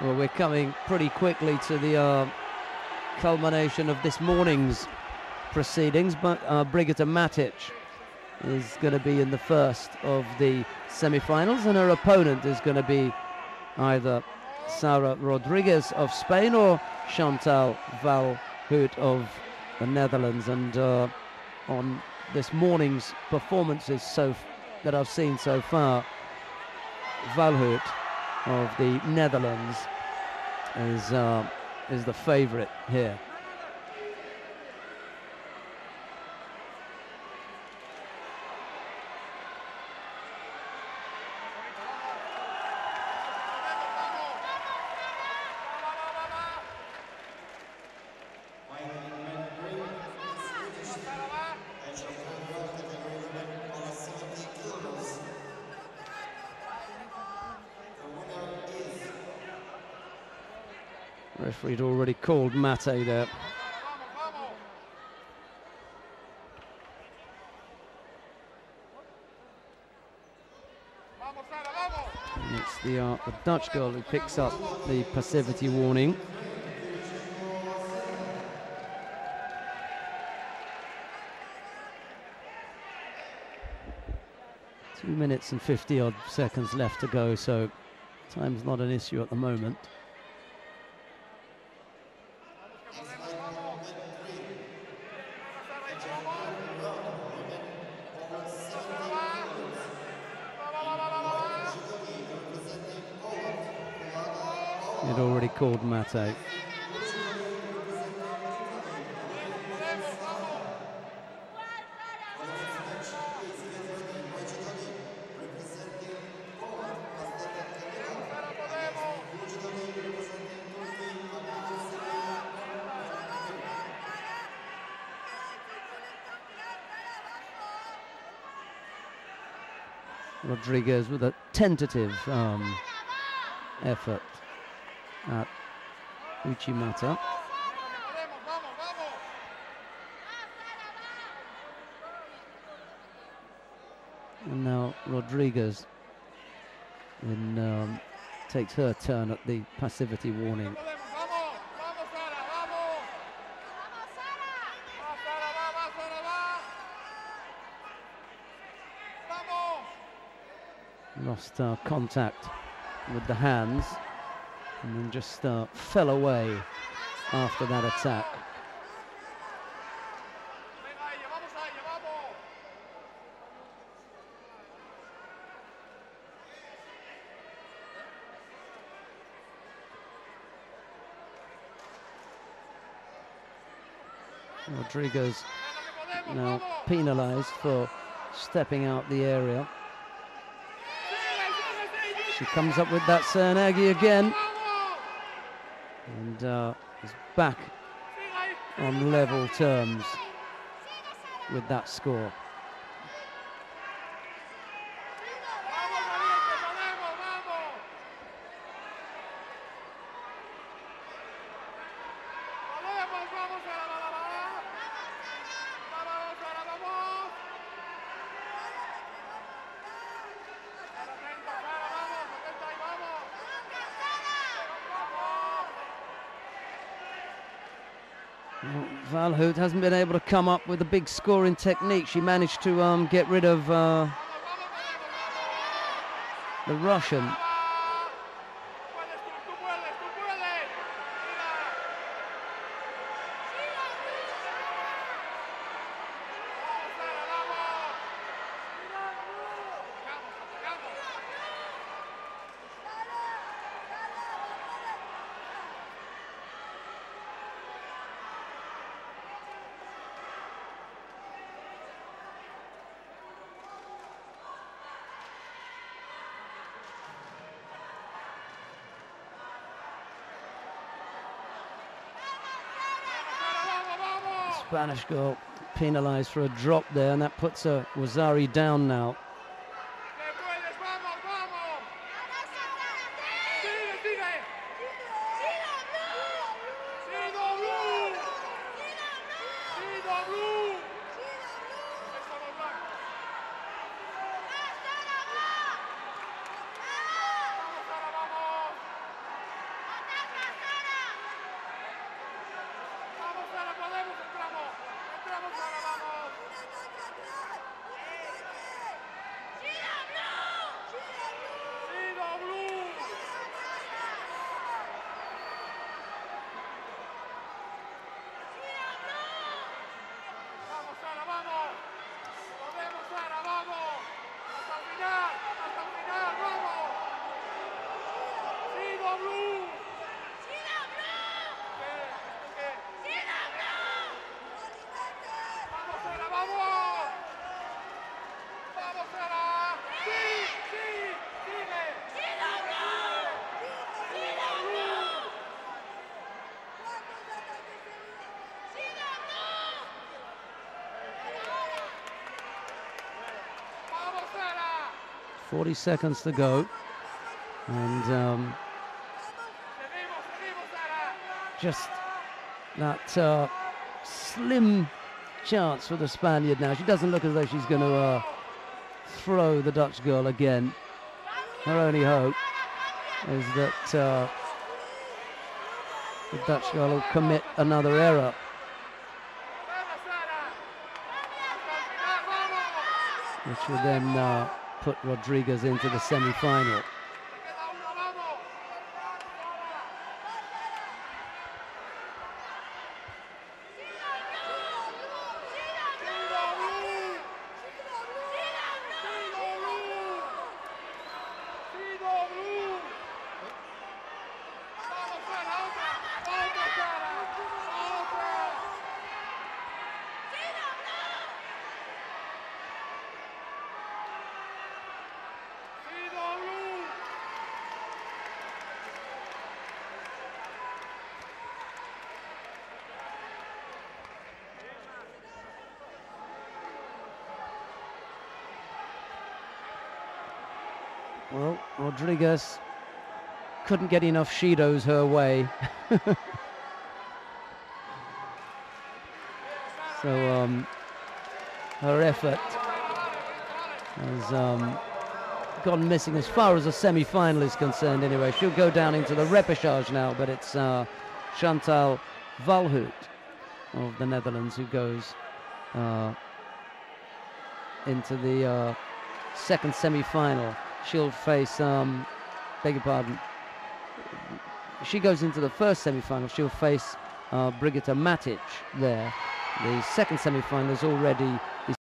Well, we're coming pretty quickly to the uh, culmination of this morning's proceedings, but uh, Brigitte Matic is going to be in the first of the semi-finals, and her opponent is going to be either Sara Rodriguez of Spain or Chantal Walhout of the Netherlands. And uh, on this morning's performances so that I've seen so far, Walhout of the Netherlands is uh, is the favourite here. Referee'd already called Mate there. It's the, uh, the Dutch girl who picks up the passivity warning. Two minutes and 50 odd seconds left to go, so time's not an issue at the moment. He'd already called Mate. Rodriguez with a tentative um, effort at Uchimata. And now Rodriguez in, um, takes her turn at the passivity warning. Lost uh, contact with the hands and then just uh, fell away after that attack. Rodriguez now penalized for stepping out the area. She comes up with that Seoinage again and uh, is back on level terms with that score. Walhout hasn't been able to come up with a big scoring technique. She managed to um, get rid of uh, the Russian. Spanish girl penalised for a drop there, and that puts uh, Wazari down now. 40 seconds to go. And um, just that uh, slim chance for the Spaniard now. She doesn't look as though she's going to uh, throw the Dutch girl again. Her only hope is that uh, the Dutch girl will commit another error. Which will then uh, put Rodriguez into the semi-final. Well, Rodriguez couldn't get enough Shidos her way. so um, her effort has um, gone missing as far as the semi-final is concerned anyway. She'll go down into the repechage now, but it's uh, Chantal Walhout of the Netherlands who goes uh, into the uh, second semi-final she'll face, um, beg your pardon, she goes into the first semi-final, she'll face uh, Brigitte Matic there. The second semi-final is already